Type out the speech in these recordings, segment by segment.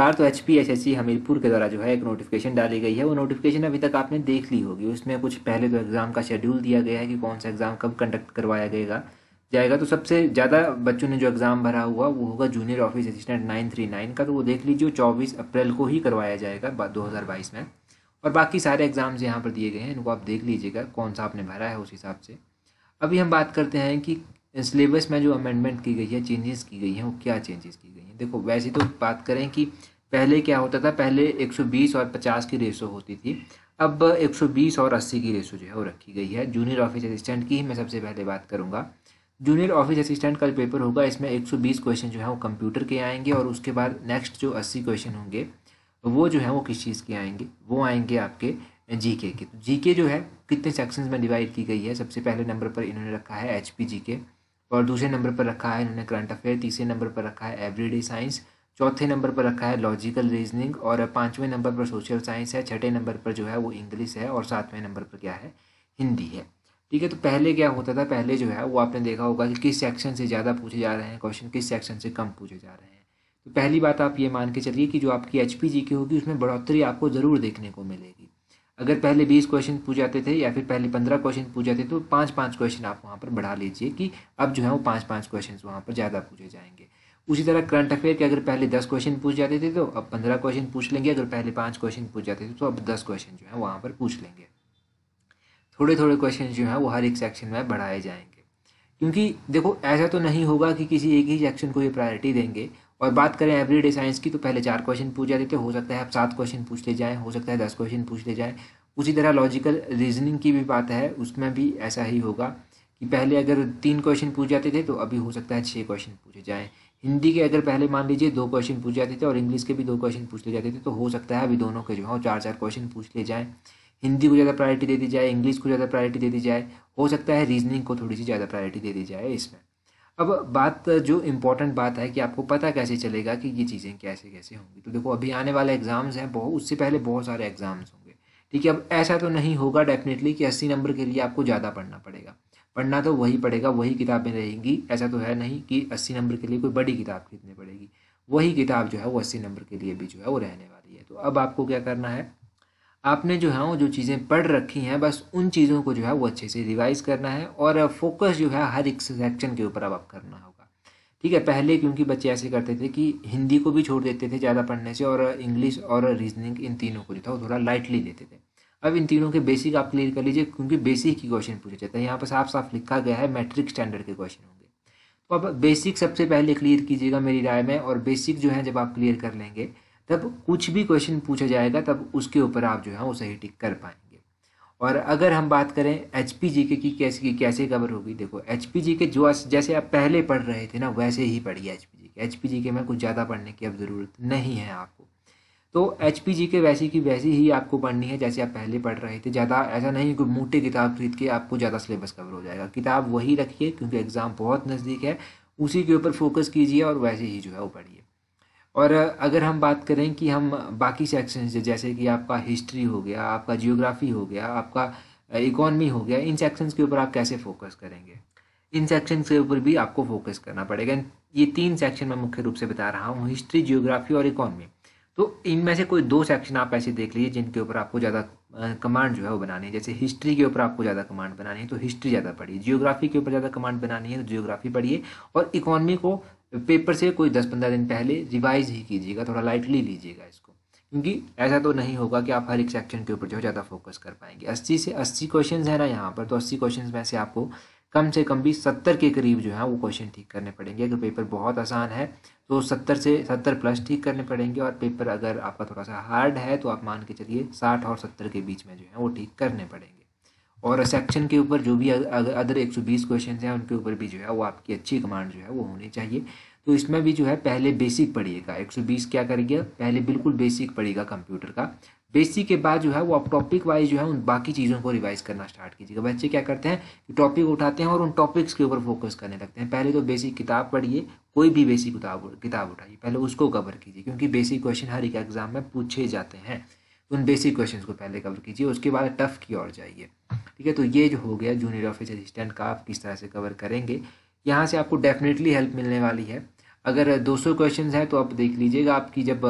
नमस्कार तो H P S S C Hamirpur के द्वारा जो है एक नोटिफिकेशन डाली गई है। वो नोटिफिकेशन अभी तक आपने देख ली होगी। उसमें कुछ पहले तो एग्ज़ाम का शेड्यूल दिया गया है कि कौन सा एग्ज़ाम कब कंडक्ट करवाया गएगा जाएगा तो सबसे ज़्यादा बच्चों ने जो एग्ज़ाम भरा हुआ, वो होगा junior office assistant nine three nine का। तो वो देख लीजिए चौबीस अप्रैल को ही करवाया जाएगा दो हज़ार बाईस में। और बाकी सारे एग्ज़ाम्स यहाँ पर दिए गए हैं। इनको आप देख लीजिएगा, कौन सा आपने भरा है उस हिसाब से। अभी हम बात करते हैं कि सिलेबस में जो अमेंडमेंट की गई है चेंजेस की गई हैं, वो क्या चेंजेस की गई हैं? देखो, वैसे तो बात करें कि पहले क्या होता था? पहले 120 और 50 की रेशो होती थी। अब 120 और 80 की रेशो जो है, वो रखी गई है। जूनियर ऑफ़िस असिस्टेंट की ही मैं सबसे पहले बात करूँगा। जूनियर ऑफ़िस असिस्टेंट का पेपर होगा, इसमें 120 क्वेश्चन जो है, वो कंप्यूटर के आएँगे और उसके बाद नेक्स्ट जो 80 क्वेश्चन होंगे, वो जो है, वो किस चीज़ के आएँगे? वो आएँगे आपके जी के। तो जी जो है, कितने सेक्शंस में डिवाइड की गई है? सबसे पहले नंबर पर इन्होंने रखा है एच पी जी के और दूसरे नंबर पर रखा है इन्होंने करंट अफेयर, तीसरे नंबर पर रखा है एवरीडे साइंस चौथे नंबर पर रखा है लॉजिकल रीजनिंग और पाँचवें नंबर पर सोशल साइंस है, छठे नंबर पर जो है वो इंग्लिश है और सातवें नंबर पर क्या है? हिंदी है। ठीक है तो पहले क्या होता था? पहले जो है वो आपने देखा होगा कि किस सेक्शन से ज़्यादा पूछे जा रहे हैं क्वेश्चन किस सेक्शन से कम पूछे जा रहे हैं। तो पहली बात आप ये मान के चलिए कि जो आपकी एच पी जी की होगी, उसमें बढ़ोतरी आपको ज़रूर देखने को मिलेगी। अगर पहले बीस क्वेश्चन पूछ जाते थे या फिर पहले पंद्रह क्वेश्चन पूछ जाते थे तो पाँच पाँच क्वेश्चन आप वहाँ पर बढ़ा लीजिए कि अब जो है वो पाँच पाँच क्वेश्चन वहाँ पर ज़्यादा पूछे जाएँगे। उसी तरह करंट अफेयर के अगर पहले दस क्वेश्चन पूछ जाते थे तो अब पंद्रह क्वेश्चन पूछ लेंगे। अगर पहले पाँच क्वेश्चन पूछ जाते थे तो अब दस क्वेश्चन जो है वहाँ पर पूछ लेंगे। थोड़े थोड़े क्वेश्चन जो हैं वो हर एक सेक्शन में बढ़ाए जाएँगे। क्योंकि देखो, ऐसा तो नहीं होगा कि किसी एक ही सेक्शन को ये प्रायोरिटी देंगे। और बात करें एवरीडे साइंस की तो पहले चार क्वेश्चन पूछ जाते थे, हो सकता है अब सात क्वेश्चन पूछ ले जाएँ, हो सकता है दस क्वेश्चन पूछ ले जाएँ। उसी तरह लॉजिकल रीजनिंग की भी बात है, उसमें भी ऐसा ही होगा कि पहले अगर तीन क्वेश्चन पूछ जाते थे तो अभी हो सकता है छः क्वेश्चन पूछे जाएँ। हिंदी के अगर पहले मान लीजिए दो क्वेश्चन पूछ जाते थे और इंग्लिश के भी दो क्वेश्चन पूछ ले जाते थे तो हो सकता है अभी दोनों के जो है चार चार क्वेश्चन पूछ ले जाएँ। हिंदी को ज़्यादा प्रायोरिटी दे दी जाए इंग्लिश को ज़्यादा प्रायोरिटी दे दी जाए, हो सकता है रीजनिंग को थोड़ी सी ज़्यादा प्रायोरिटी दे दी जाए इसमें। अब बात, जो इम्पोर्टेंट बात है कि आपको पता कैसे चलेगा कि ये चीज़ें कैसे कैसे होंगी। तो देखो, अभी आने वाले एग्ज़ाम्स हैं बहुत उससे पहले बहुत सारे एग्ज़ाम्स होंगे। ठीक है, अब ऐसा तो नहीं होगा डेफिनेटली कि अस्सी नंबर के लिए आपको ज़्यादा पढ़ना पड़ेगा। पढ़ना तो वही पड़ेगा, वही किताबें रहेंगी। ऐसा तो है नहीं कि अस्सी नंबर के लिए कोई बड़ी किताब खरीदनी पड़ेगी। वही किताब जो है, वो अस्सी नंबर के लिए भी जो है, वो रहने वाली है। तो अब आपको क्या करना है? आपने जो है वो जो चीज़ें पढ़ रखी हैं, बस उन चीज़ों को जो है वो अच्छे से रिवाइज करना है और फोकस जो है हर एक सेक्शन के ऊपर अब आप करना होगा। ठीक है, पहले क्योंकि बच्चे ऐसे करते थे कि हिंदी को भी छोड़ देते थे ज़्यादा पढ़ने से और इंग्लिश और रीजनिंग इन तीनों को जो था वो थोड़ा लाइटली लेते थे। अब इन तीनों के बेसिक आप क्लियर कर लीजिए क्योंकि बेसिक ही क्वेश्चन पूछे जाते हैं। यहाँ पर साफ़ साफ़ लिखा गया है मैट्रिक स्टैंडर्ड के क्वेश्चन होंगे। तो अब बेसिक सबसे पहले क्लियर कीजिएगा मेरी राय में और बेसिक जो है जब आप क्लियर कर लेंगे तब कुछ भी क्वेश्चन पूछा जाएगा, तब उसके ऊपर आप जो है, वो सही टिक कर पाएँगे। और अगर हम बात करें एच पी जी के की, कैसे की, कैसे कवर होगी, देखो एच पी जी के जो जैसे आप पहले पढ़ रहे थे ना, वैसे ही पढ़िए एच पी जी के। एच पी जी के में कुछ ज़्यादा पढ़ने की अब ज़रूरत नहीं है आपको। तो एच पी जी के वैसी की वैसी ही आपको पढ़नी है, जैसे आप पहले पढ़ रहे थे। ज़्यादा, ऐसा नहीं कि मोटे किताब खरीद के आपको ज़्यादा सिलेबस कवर हो जाएगा। किताब वही रखिए, क्योंकि एग्ज़ाम बहुत नज़दीक है, उसी के ऊपर फोकस कीजिए और वैसे ही जो है, वो पढ़िए। और अगर हम बात करें कि हम बाकी सेक्शन से, जैसे कि आपका हिस्ट्री हो गया, आपका जियोग्राफी हो गया, आपका इकॉनमी हो गया, इन सेक्शंस के ऊपर आप कैसे फोकस करेंगे? इन सेक्शन के ऊपर भी आपको फोकस करना पड़ेगा। ये तीन सेक्शन मैं मुख्य रूप से बता रहा हूँ हिस्ट्री जियोग्राफी और इकॉनमी तो इनमें से कोई दो सेक्शन आप ऐसे देख लीजिए, जिनके ऊपर आपको ज़्यादा कमांड जो है वो बनानी है। जैसे हिस्ट्री के ऊपर आपको ज़्यादा कमांड बनानी है तो हिस्ट्री ज़्यादा पढ़िए। जियोग्राफी के ऊपर ज़्यादा कमांड बनानी है तो जियोग्राफी पढ़िए। और इकॉनमी को पेपर से कोई दस पंद्रह दिन पहले रिवाइज ही कीजिएगा, थोड़ा लाइटली लीजिएगा इसको। क्योंकि ऐसा तो नहीं होगा कि आप हर एक सेक्शन के ऊपर जो है ज़्यादा फोकस कर पाएँगे। अस्सी से अस्सी क्वेश्चन है ना यहाँ पर तो अस्सी क्वेश्चन में से आपको कम से कम भी सत्तर के करीब जो है वो क्वेश्चन ठीक करने पड़ेंगे। अगर पेपर बहुत आसान है तो सत्तर से सत्तर प्लस ठीक करने पड़ेंगे और पेपर अगर आपका थोड़ा सा हार्ड है तो आप मान के चलिए साठ और सत्तर के बीच में जो है वो ठीक करने पड़ेंगे। और सेक्शन के ऊपर जो भी अदर एक सौ बीस क्वेश्चन हैं, उनके ऊपर भी जो है, वो आपकी अच्छी कमांड जो है, वो होनी चाहिए। तो इसमें भी जो है, पहले बेसिक पढ़िएगा एक सौ बीस क्या करिएगा पहले बिल्कुल बेसिक पढ़िएगा कंप्यूटर का। बेसिक के बाद जो है, वो आप टॉपिक वाइज जो है, उन बाकी चीज़ों को रिवाइज करना स्टार्ट कीजिएगा। बच्चे क्या करते हैं टॉपिक उठाते हैं और उन टॉपिक्स के ऊपर फोकस करने लगते हैं। पहले तो बेसिक किताब पढ़िए, कोई भी बेसिक किताब किताब उठाइए। पहले उसको कवर कीजिए, क्योंकि बेसिक क्वेश्चन हर एक एग्ज़ाम में पूछे जाते हैं। उन बेसिक क्वेश्चन को पहले कवर कीजिए, उसके बाद टफ की ओर जाइए। ठीक है? तो ये जो हो गया जूनियर ऑफ़िस असिस्टेंट का, आप किस तरह से कवर करेंगे? यहाँ से आपको डेफिनेटली हेल्प मिलने वाली है। अगर 200 क्वेश्चन है तो आप देख लीजिएगा आपकी जब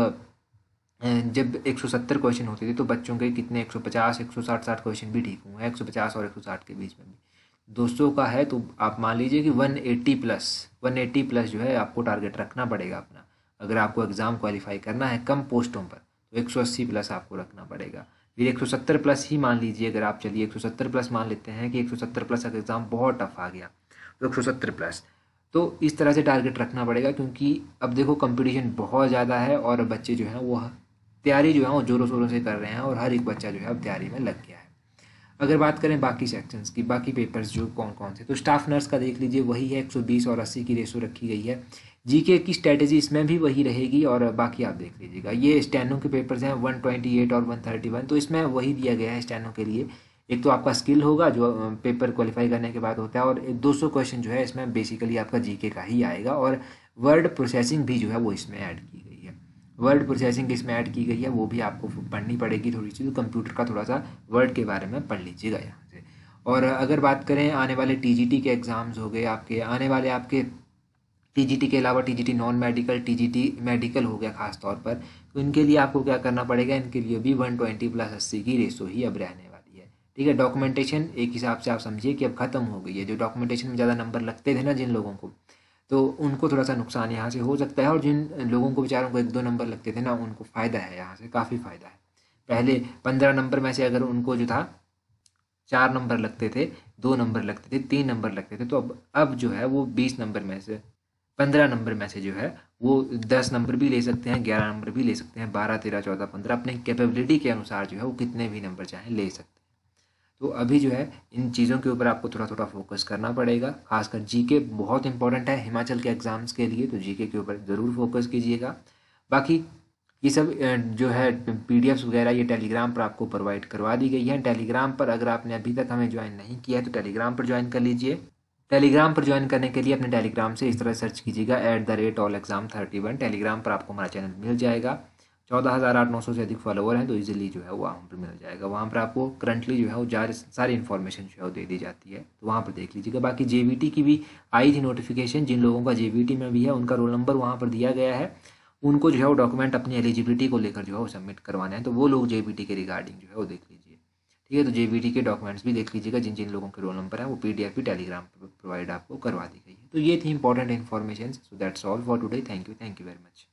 जब 170 क्वेश्चन होते थे तो बच्चों के कितने? 150 160 60 क्वेश्चन भी ठीक हुए हैं 150 और 160 के बीच में भी। दोस्तों का है तो आप मान लीजिए कि 180 प्लस 180 प्लस जो है, आपको टारगेट रखना पड़ेगा अपना। अगर आपको एग्ज़ाम क्वालिफाई करना है कम पोस्टों पर तो 180 प्लस आपको रखना पड़ेगा। फिर 170 प्लस ही मान लीजिए, अगर आप चलिए 170 प्लस मान लेते हैं कि 170 प्लस अगर एग्ज़ाम बहुत टफ आ गया तो 170 प्लस तो इस तरह से टारगेट रखना पड़ेगा क्योंकि अब देखो कंपटीशन बहुत ज़्यादा है और बच्चे जो हैं वो तैयारी जो है वो ज़ोरों शोरों से कर रहे हैं और हर एक बच्चा जो है अब तैयारी में लग गया है। अगर बात करें बाकी सेक्शंस की, बाकी पेपर्स जो कौन कौन से तो स्टाफ नर्स का देख लीजिए, वही है 120 और 80 की रेशो रखी गई है। जीके की स्ट्रेटेजी इसमें भी वही रहेगी और बाकी आप देख लीजिएगा। ये स्टैनो के पेपर्स हैं 128 और 131 तो इसमें वही दिया गया है स्टैनो के लिए। एक तो आपका स्किल होगा, जो पेपर क्वालिफाई करने के बाद होता है, और दो सौ क्वेश्चन जो है, इसमें बेसिकली आपका जीके का ही आएगा। और वर्ड प्रोसेसिंग भी जो है, वो इसमें ऐड की गई वर्ड प्रोसेसिंग इसमें ऐड की गई है, वो भी आपको पढ़नी पड़ेगी थोड़ी सी तो कंप्यूटर का थोड़ा सा वर्ड के बारे में पढ़ लीजिएगा यहाँ से। और अगर बात करें आने वाले टीजीटी के एग्ज़ाम्स हो गए आपके, आने वाले आपके टी के अलावा TGT non medical, TGT medical हो गया खास तौर पर तो इनके लिए आपको क्या करना पड़ेगा, इनके लिए भी वन ट्वेंटी प्लस अस्सी की रेसो ही अब रहने वाली है। ठीक है, डॉक्यूमेंटेशन एक हिसाब से आप समझिए कि अब ख़त्म हो गई है, जो डॉक्यूमेंटेशन में ज़्यादा नंबर लगते थे ना जिन लोगों को तो उनको थोड़ा सा नुकसान यहाँ से हो सकता है और जिन लोगों को बेचारों को एक दो नंबर लगते थे ना, उनको फ़ायदा है यहाँ से, काफ़ी फ़ायदा है। पहले पंद्रह नंबर में से अगर उनको जो था, चार नंबर लगते थे, दो नंबर लगते थे, तीन नंबर लगते थे तो अब अब जो है वो बीस नंबर में से, पंद्रह नंबर में से जो है, वो दस नंबर भी ले सकते हैं, ग्यारह नंबर भी ले सकते हैं, बारह, तेरह, चौदह, पंद्रह, अपने कैपेबिलिटी के अनुसार जो है वो कितने भी नंबर चाहें ले सकते हैं। तो अभी जो है, इन चीज़ों के ऊपर आपको थोड़ा थोड़ा फोकस करना पड़ेगा। खासकर जीके बहुत इंपॉर्टेंट है हिमाचल के एग्ज़ाम्स के लिए तो जीके के ऊपर ज़रूर फोकस कीजिएगा। बाकी ये सब जो है पी वगैरह, ये टेलीग्राम पर आपको प्रोवाइड करवा दी गई है। टेलीग्राम पर अगर आपने अभी तक हमें ज्वाइन नहीं किया है तो टेलीग्राम पर ज्वाइन कर लीजिए। टेलीग्राम पर ज्वाइन करने के लिए अपने टेलीग्राम से इस तरह सर्च कीजिएगा at the rate all exam thirty one Telegram पर आपको हमारा चैनल मिल जाएगा। चौदह हज़ार आठ नौ सौ से अधिक फॉलोवर हैं तो इजीली जो है वो वहाँ पर मिल जाएगा। वहाँ पर आपको करंटली जो है वो जार सारी इन्फॉर्मेशन जो है वो दे दी जाती है। तो वहाँ पर देख लीजिएगा। बाकी जे की भी आई थी नोटिफिकेशन जिन लोगों का जे में भी है, उनका रोल नंबर वहाँ पर दिया गया है। उनको जो है वो डॉक्यूमेंट अपनी एलिजिबिलिटी को लेकर जो है वो सबमिट करवाना है। तो वो लोग जे के रिगार्डिंग जो है वो देख लीजिए। ठीक है तो जे के डॉक्यूमेंट्स भी देख लीजिएगा जिन जिन लोगों के रोल नंबर है, वो पीडीएफ भी टेलीग्राम पर प्रोवाइड आपको करवा दी गई है। तो ये थी important information so that's all for today thank you thank you very much